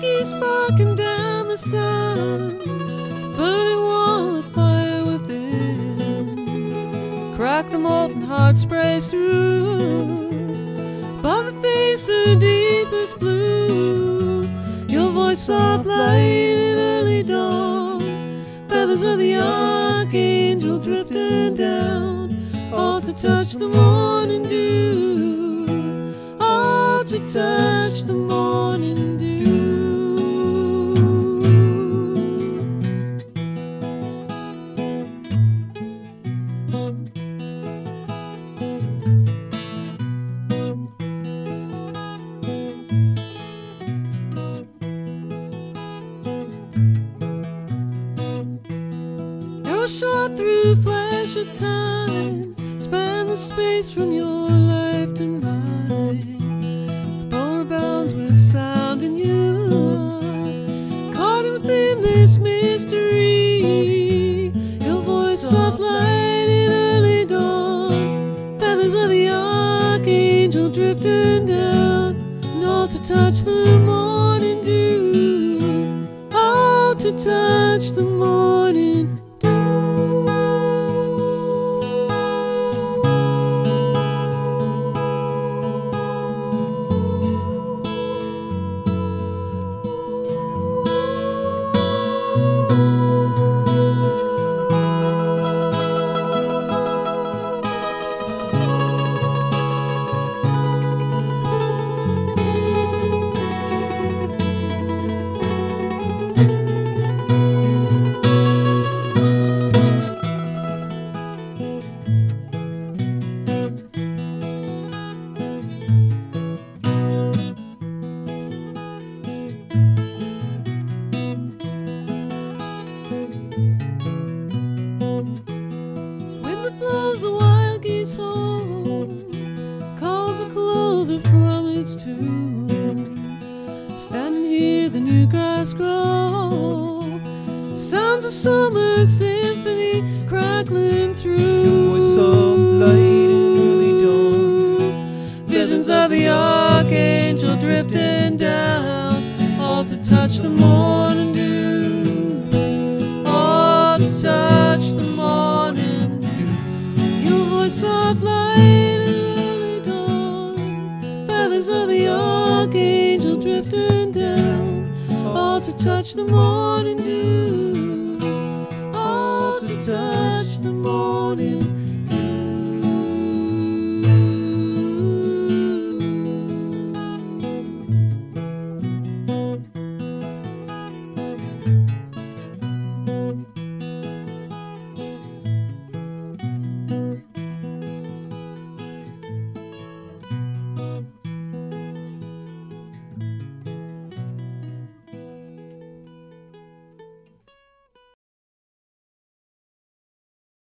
Yankee sparking down the sun, burning wall of fire within. Crack the molten heart sprays through, by the face of deepest blue. Your voice soft light in early dawn, feathers of the archangel drifting down, all to touch the morning dew, all to touch the morning dew. Through flash of time, span the space from your life to mine. The polar bounds with sound and you are caught within this mystery. Your voice soft light in early dawn, feathers of the archangel drifting down, and all to touch the morning dew, all to touch the morning tomb. Standing here, the new grass grows, sounds of summer symphony crackling through. voice of light in early dawn. Visions of the archangel drifting down, all to touch the morning dew, drifting down, all to touch the morning dew,